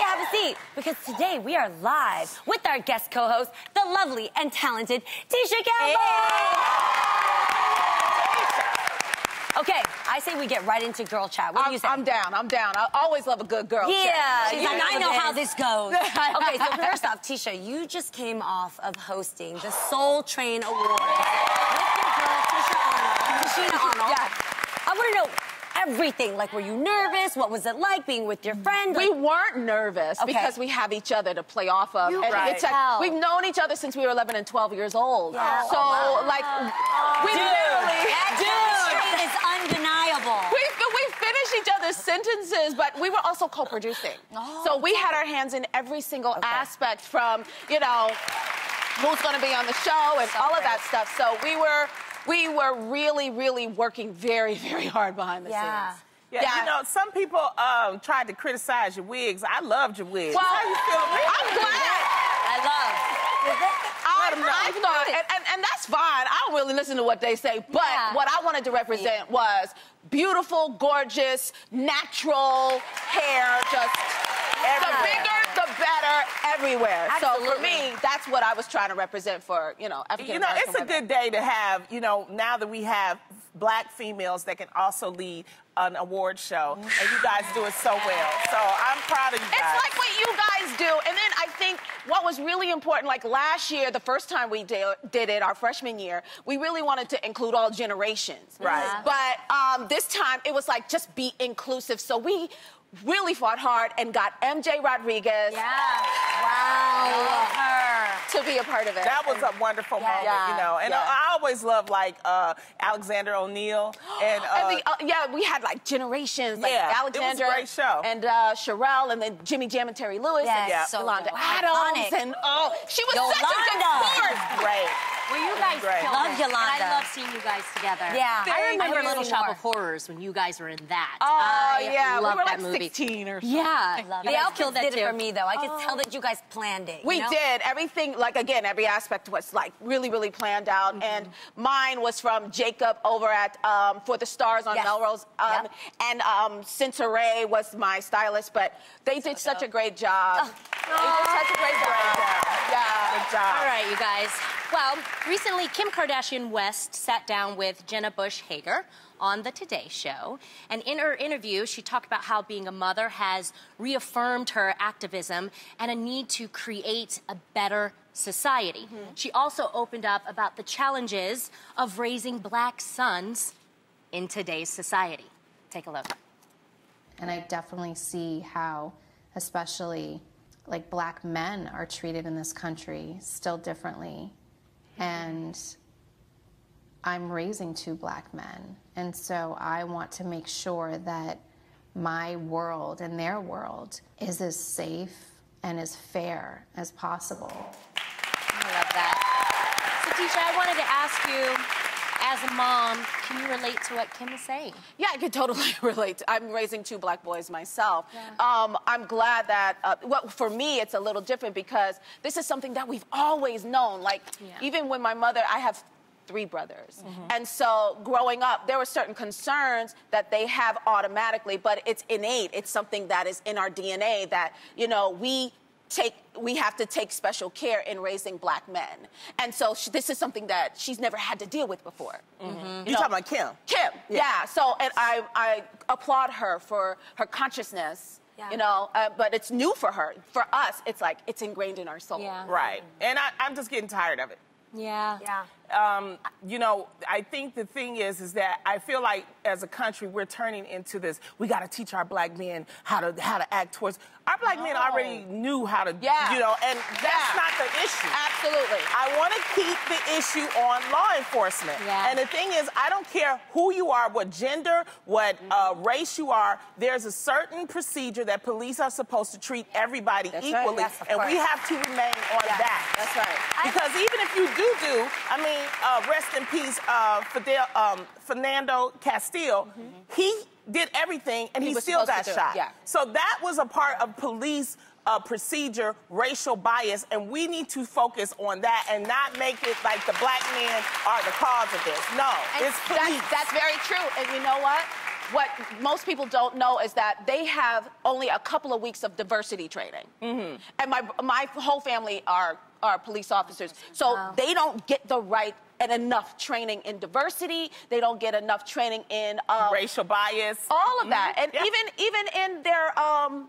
have a seat. Because today we are live with our guest co-host, the lovely and talented Tisha Campbell. Okay, I say we get right into girl chat. What do I'm, you say? I'm down. I'm down. I always love a good girl. Yeah, chat. Yeah. like, I know how this goes. Okay, so first off, Tisha, you just came off of hosting the Soul Train Awards with your girl Tisha Arnold, Tichina Arnold. Yeah. I want to know everything. Like, were you nervous? What was it like being with your friend? We weren't nervous Okay. because we have each other to play off of. You and it's like, we've known each other since we were 11 and 12 years old. Yeah. Oh, so, Oh, wow. like, we Dude, literally. that chemistry is undeniable. We, we finished each other's sentences, but we were also co-producing. Oh, so we had our hands in every single aspect from, you know, who's going to be on the show and all of that stuff. So we were, we were really, really working very, very hard behind the Yeah. scenes. Yeah, Yeah. you know, some people um, tried to criticize your wigs. I loved your wigs. Well, How you feel about I'm glad. I love. I, them know. I thought, and, and, and that's fine. I don't really listen to what they say, but Yeah. what I wanted to represent was beautiful, gorgeous, natural hair, just the bigger, the better, everywhere. So for me, that's what I was trying to represent for, you know, African You know, it's a women. good day to have, you know, now that we have black females that can also lead an award show. And you guys do it so well. So I'm proud of you guys. It's like what you guys do. And then I think what was really important, like last year, the first time we did, did it, our freshman year, we really wanted to include all generations. Right. Yeah. But um, this time it was like just be inclusive. So we really fought hard and got MJ Rodriguez Yeah. Wow. Love her. to be a part of it. that was a wonderful Yeah. moment, Yeah. you know. And Yeah. I, I always love like uh, Alexander O'Neal and, uh, And the- uh, yeah, we had like generations, like Yeah, it was a Alexander great show. and uh, Cherrelle, and then Jimmy Jam and Terry Lewis, Yes, and Yeah. so Yolanda good. Adams, Iconic. and oh, she was such a good Yolanda. sport. great. Well, you guys great. killed Love it. Yolanda. And I love seeing you guys together. Yeah. I remember Very Little Shop of Horrors when you guys were in that. Oh I yeah, love we were that like movie. 16 or something. Yeah, I Love you it. The guys outfits killed that did too. it for me, though. I could tell that you guys planned it. you We know? did everything like again every aspect was like really really planned out and mine was from Jacob over at um, For the Stars on Yes. Melrose um, Yep. and um, Cinta Ray was my stylist but they did such a great job. They did such a great job. Yeah. Good job. All right, you guys. Well, recently Kim Kardashian West sat down with Jenna Bush Hager on the Today Show. And in her interview, she talked about how being a mother has reaffirmed her activism and a need to create a better society. Mm-hmm. She also opened up about the challenges of raising black sons in today's society. Take a look. And I definitely see how, especially like black men are treated in this country still differently. And I'm raising two black men. And so I want to make sure that my world and their world is as safe and as fair as possible. I love that. So, Tisha, I wanted to ask you, as a mom, can you relate to what Kim is saying? Yeah, I could totally relate. I'm raising two black boys myself. Um, I'm glad that, uh, well, for me, it's a little different because this is something that we've always known. Like, Yeah. even when my mother, I have three brothers. And so growing up, there were certain concerns that they have automatically, but it's innate. It's something that is in our DNA that, you know, we take we have to take special care in raising black men and so she, this is something that she's never had to deal with before You know, talking about Kim? Kim. Yeah. So, and I, I applaud her for her consciousness. Yeah. You know, uh, but it's new for her. For us, it's like it's ingrained in our soul. Yeah. Right. And I, I'm just getting tired of it. Yeah. Yeah. um, you know, I think the thing is, is that I feel like as a country we're turning into this. We got to teach our black men how to how to act towards. Our black men already knew how to, Yeah. you know, and that's Yeah. not the issue. Absolutely. I want to keep the issue on law enforcement. Yeah. And the thing is, I don't care who you are, what gender, what uh, race you are. There's a certain procedure that police are supposed to treat everybody That's right. equally, Yes, of and we have to remain on Yes, that. that's right. Because even if you do do, I mean, uh, rest in peace, uh, Fidel, um, Philando Castile. He did everything, and he, Mm-hmm. still got supposed to do it, shot. yeah. So that was a part of police uh, procedure, racial bias, and we need to focus on that and not make it like the black men are the cause of this. No, And it's police. that's, that's very true. And you know what? what most people don't know is that they have only a couple of weeks of diversity training. Mm-hmm. And my, my whole family are, are police officers. So they don't get the right and enough training in diversity. They don't get enough training in um, Racial bias. all of that. And Yeah. even even in their um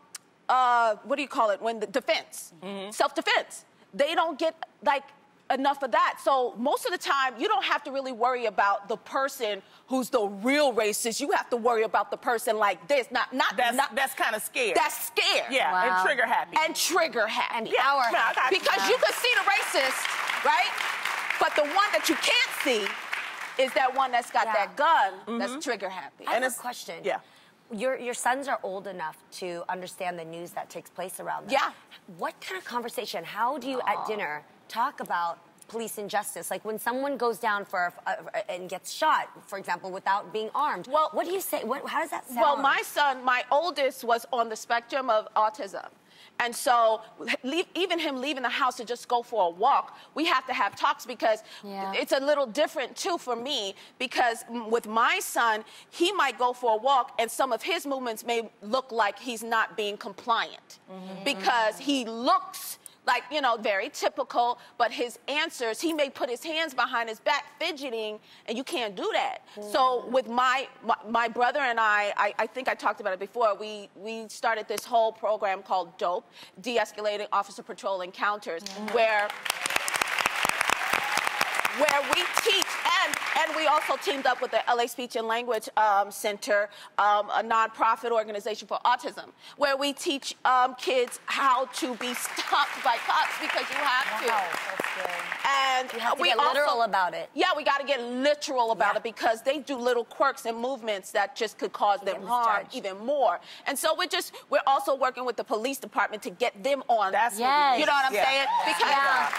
uh what do you call it when the defense, self-defense, they don't get like enough of that. So most of the time you don't have to really worry about the person who's the real racist. You have to worry about the person like this. Not not That's not that's kind of scared. that's scared. yeah, Wow. and trigger happy. And trigger happy. And Yeah, power. yeah, I got you. Because you can see the racist, right? But the one that you can't see is that one that's got Yeah. that gun that's trigger happy. I have And a question. yeah. Your, your sons are old enough to understand the news that takes place around them. Yeah. What kind of conversation? How do you at dinner talk about police injustice? Like when someone goes down for uh, and gets shot, for example, without being armed. Well- what do you say? What, how does that sound? Well, my son, my oldest, was on the spectrum of autism. And so, leave, even him leaving the house to just go for a walk, we have to have talks because Yeah. it's a little different too for me. Because mm, with my son, he might go for a walk, and some of his movements may look like he's not being compliant because he looks like you know very typical but his answers he may put his hands behind his back fidgeting and you can't do that. So mm. with my, my my brother and I, I i think i talked about it before we we started this whole program called dope de-escalating officer patrol encounters mm. where where we teach and we also teamed up with the LA Speech and Language um, Center, um, a nonprofit organization for autism, where we teach um, kids how to be stopped by cops because you have to. Wow, that's good. And You have to we get also- literal about it. Yeah, we got to get literal about Yeah. it because they do little quirks and movements that just could cause them harm even more. And so we're just we're also working with the police department to get them on. That's Yes. You know what I'm saying? Because Yeah.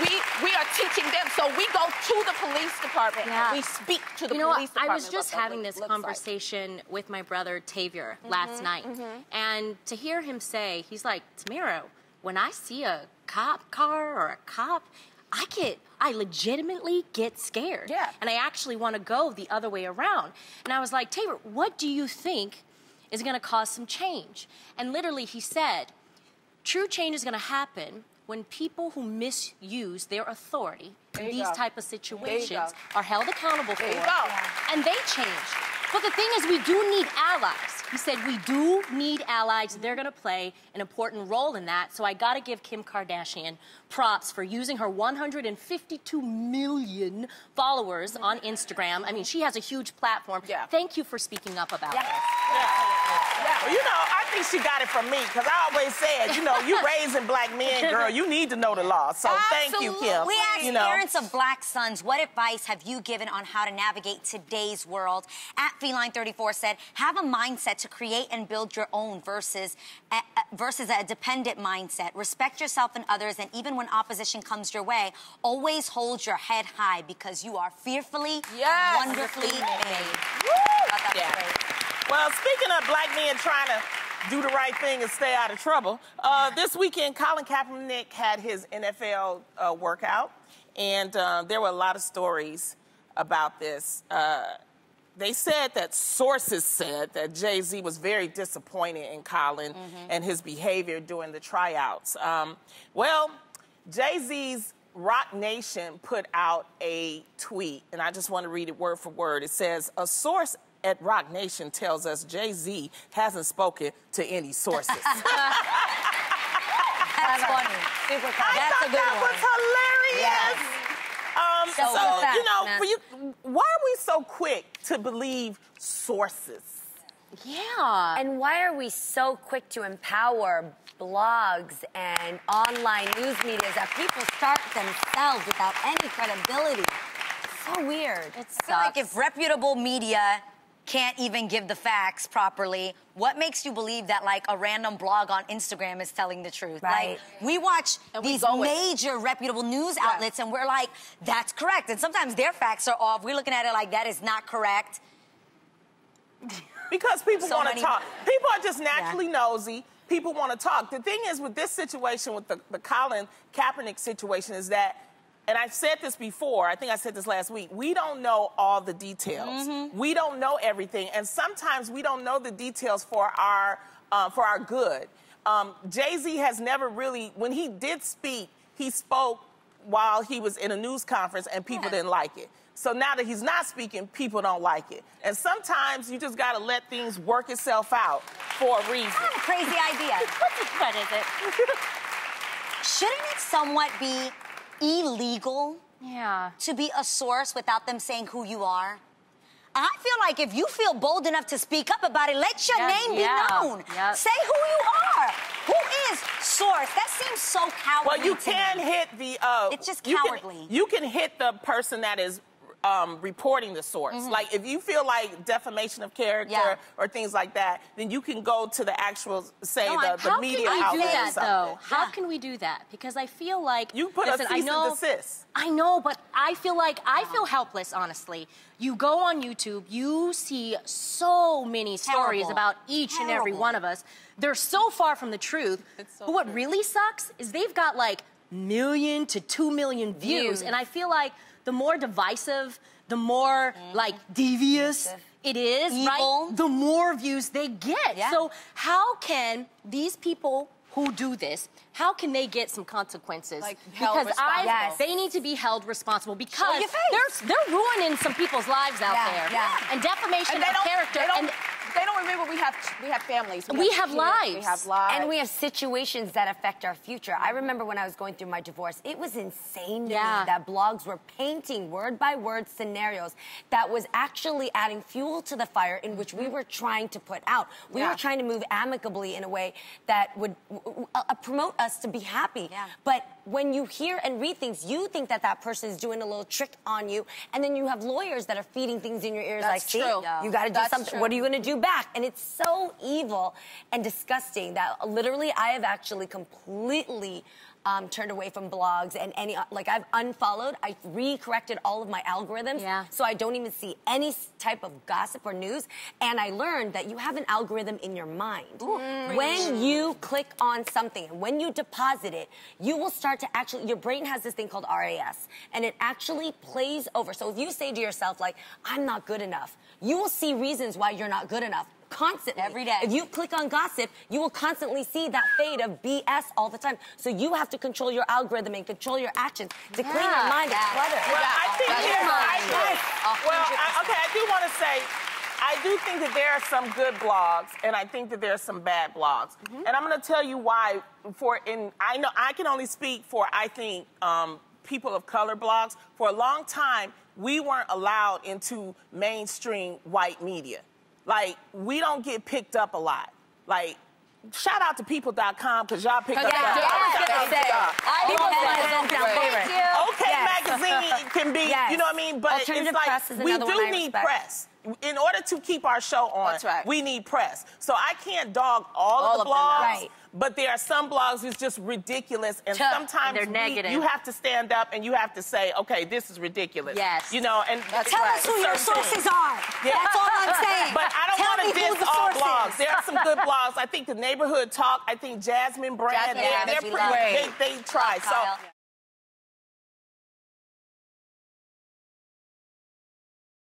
We we are teaching them. So we go to the police department Yeah. we speak to the You know, police I department. was just having this looks like. Conversation with my brother Tavior mm-hmm, last night, mm-hmm. and to hear him say, he's like, Tamera, when I see a cop car or a cop, I get, I legitimately get scared. Yeah. And I actually want to go the other way around. And I was like, Tavior, what do you think is going to cause some change? And literally, he said, true change is going to happen when people who misuse their authority in these go. type of situations are held accountable There for go. and they change. But the thing is, we do need allies. He said we do need allies. They're going to play an important role in that. So I got to give Kim Kardashian props for using her 152 million followers on Instagram. I mean, she has a huge platform. Yeah. Thank you for speaking up about Yeah. this. Well, you know, I think she got it from me because I always said, you know, you raising black men, girl, you need to know the law. So thank you, Kim. We asked you know. parents of black sons, what advice have you given on how to navigate today's world? At Feline34 said, have a mindset to create and build your own versus a, a- versus a dependent mindset. Respect yourself and others, and even when opposition comes your way, always hold your head high because you are fearfully, Yes. wonderfully made. Woo! Thought that was Yeah. great. Well, speaking of black men trying to do the right thing and stay out of trouble, uh, this weekend Colin Kaepernick had his NFL uh, workout, and uh, there were a lot of stories about this. Uh, they said that sources said that Jay Z was very disappointed in Colin and his behavior during the tryouts. Um, well, Jay Z's Roc Nation put out a tweet, and I just want to read it word for word. It says, A source at Roc Nation tells us Jay Z hasn't spoken to any sources. That's funny. Super I funny. That's thought a good that one. was hilarious. Um, So so, good. you know, Matt. for you, why are we so quick to believe sources? Yeah. And why are we so quick to empower blogs and online news media that people start themselves without any credibility? So weird. It's I like if reputable media can't even give the facts properly, what makes you believe that like a random blog on Instagram is telling the truth? Right. Like we watch And we these with major reputable news outlets and we're like, that's correct. And sometimes their facts are off. We're looking at it like that is not correct. Because people So want to many- talk. People are just naturally nosy. People want to talk. The thing is with this situation, with the, the Colin Kaepernick situation, is that and I've said this before, I think I said this last week, we don't know all the details. Mm-hmm. We don't know everything. And sometimes we don't know the details for our, uh, for our good. Um, Jay Z has never really, when he did speak, he spoke while he was in a news conference and people didn't like it. So now that he's not speaking, people don't like it. And sometimes you just got to let things work itself out for a reason. I have a crazy idea. what is it? Shouldn't it somewhat be illegal Yeah. to be a source without them saying who you are? I feel like if you feel bold enough to speak up about it, let your Yeah, name yeah, be known. yep. Say who you are. Who is source? That seems so cowardly. Well, you to me. can hit the. Uh, It's just you can- cowardly. You can, hit the person that is um, reporting the source. Like if you feel like defamation of character. Yeah. or things like that, then you can go to the actual, say No, I- the, the How media can we do outlet that though? How Yeah. can we do that? Because I feel like You put a listen, I cease and know, desist. I know, but I feel like I feel helpless. Honestly, you go on YouTube, you see so many stories about each and every one of us. They're so far from the truth. so but what really sucks is they've got like million to two million views, Views. and I feel like the more divisive, the more mm-hmm. like devious. It is Evil. right. The more views they get. Yeah. So how can these people who do this, how can they get some consequences? Like, because I. Yes. they need to be held responsible because they're they're ruining some people's lives out Yeah, there. yeah. And defamation And of character. and they don't remember we have we have families. We have kids, We lives. have lives. And we have situations that affect our future. I remember when I was going through my divorce, it was insane to Yeah. me that blogs were painting word by word scenarios that was actually adding fuel to the fire in which we were trying to put out. We Yeah. were trying to move amicably in a way that would uh, promote us to be happy. Yeah. But when you hear and read things, you think that that person is doing a little trick on you, and then you have lawyers that are feeding things in your ears That's like, "See, true. you got to do That's something. true. What are you going to do back?" And it's so evil and disgusting that literally I have actually completely um, turned away from blogs and any like I've unfollowed. I re-corrected all of my algorithms, Yeah. so I don't even see any type of gossip or news. And I learned that you have an algorithm in your mind. When you click on something and when you deposit it, you will start to actually. Your brain has this thing called RAS, and it actually plays over. So if you say to yourself like, "I'm not good enough," you will see reasons why you're not good enough constantly. Every day. If you click on gossip, you will constantly see that fade of BS all the time. So you have to control your algorithm and control your actions to clean your Yeah. mind of clutter. Well, I think That's there's, right. I well, I, okay, I do want to say, I do think that there are some good blogs, and I think that there are some bad blogs, Mm-hmm. and I'm going to tell you why. For in, I know I can only speak for I think um, people of color blogs. For a long time, we weren't allowed into mainstream white media. Like we don't get picked up a lot. Like. Shout out to people.com because y'all picked up Yeah. I was gonna say, I is my that. hometown favorite. Okay, Yes. magazine can be, Yes. you know what I mean? But it's like we do need respect. press. In order to keep our show on, That's right. we need press. So I can't dog all, All of the of blogs, right. but there are some blogs that's just ridiculous, and Tough, sometimes and they're we- negative. you have to stand up and you have to say, okay, this is ridiculous. Yes. You know, and That's Tell right. us who your certain things. sources are. Yeah. That's all I'm saying. But I don't want to who diss the all source blogs. There are some good blogs. I think the Neighborhood Talk. I think Jasmine Brand. Jasmine they're, Brand they're pretty. great. They, they try. So Kyle.